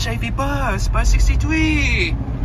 Chevy Bus, Bus 63.